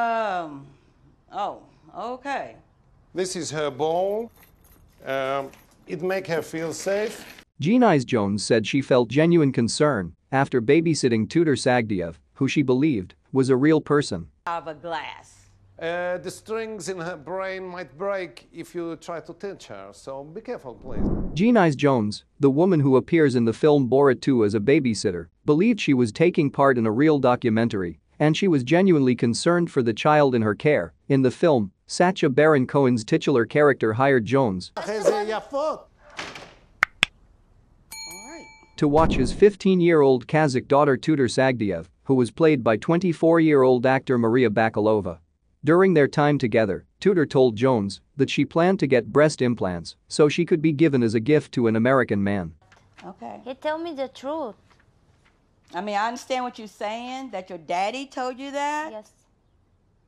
Um, oh, okay. This is her ball. Um, it make her feel safe. Jeanise Jones said she felt genuine concern after babysitting Tutar Sagdiyev, who she believed was a real person. Of a glass. Uh, the strings in her brain might break if you try to touch her, so be careful, please. Jeanise Jones, the woman who appears in the film Borat 2 as a babysitter, believed she was taking part in a real documentary and she was genuinely concerned for the child in her care. In the film, Sacha Baron Cohen's titular character hired Jones to watch his 15-year-old Kazakh daughter Tutar Sagdiyev, who was played by 24-year-old actor Maria Bakalova. During their time together, Tutar told Jones that she planned to get breast implants so she could be given as a gift to an American man. Okay. He tell me the truth. I mean, I understand what you're saying, that your daddy told you that, Yes.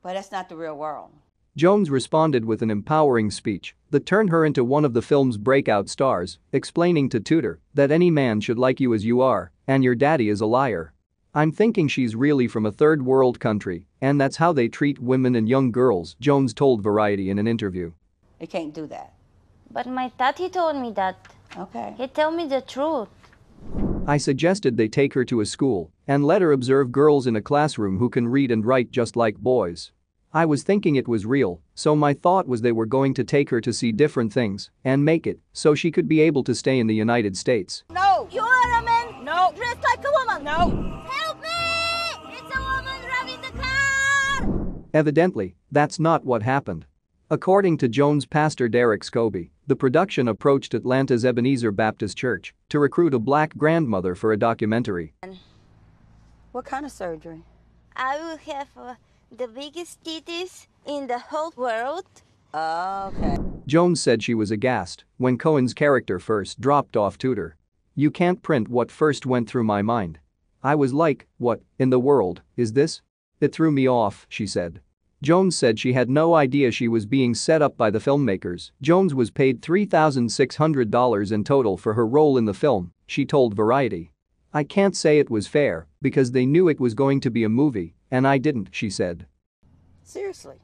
but that's not the real world. Jones responded with an empowering speech that turned her into one of the film's breakout stars, explaining to Tutar that any man should like you as you are, and your daddy is a liar. I'm thinking she's really from a third world country, and that's how they treat women and young girls, Jones told Variety in an interview. They can't do that. But my daddy told me that. Okay. He tell me the truth. I suggested they take her to a school and let her observe girls in a classroom who can read and write just like boys. I was thinking it was real, so my thought was they were going to take her to see different things and make it so she could be able to stay in the United States. No. You are a man. No. Dressed like a woman. No. Help me! It's a woman driving the car. Evidently, that's not what happened. According to Jones pastor Derrick Scobey, the production approached Atlanta's Ebenezer Baptist Church to recruit a black grandmother for a documentary. What kind of surgery? I will have uh, the biggest titties in the whole world. Okay. Jones said she was aghast when Cohen's character first dropped off Tutar. You can't print what first went through my mind. I was like, what, in the world, is this? It threw me off, she said. Jones said she had no idea she was being set up by the filmmakers. Jones was paid $3,600 in total for her role in the film, she told Variety. I can't say it was fair because they knew it was going to be a movie, and I didn't, she said. Seriously.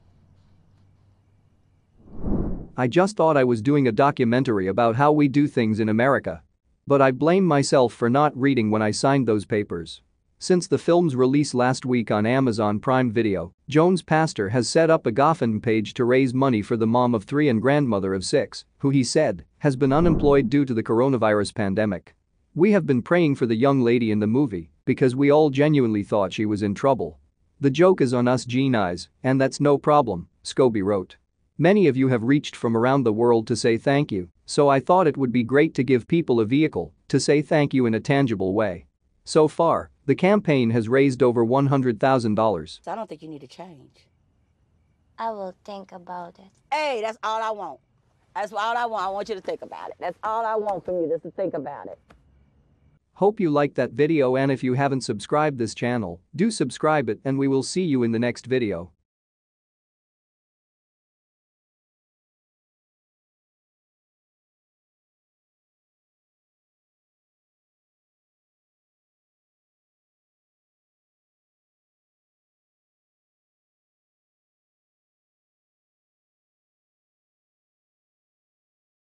I just thought I was doing a documentary about how we do things in America. But I blame myself for not reading when I signed those papers. Since the film's release last week on Amazon Prime Video, Jones Pastor has set up a GoFundMe page to raise money for the mom of three and grandmother of six, who he said has been unemployed due to the coronavirus pandemic. We have been praying for the young lady in the movie because we all genuinely thought she was in trouble. The joke is on us Jeanise, and that's no problem, Scobey wrote. Many of you have reached from around the world to say thank you, so I thought it would be great to give people a vehicle to say thank you in a tangible way. So far, the campaign has raised over $100,000. I don't think you need to change. I will think about it. Hey, that's all I want. That's all I want. I want you to think about it. That's all I want from you, just to think about it. Hope you liked that video and if you haven't subscribed this channel, do subscribe it and we will see you in the next video.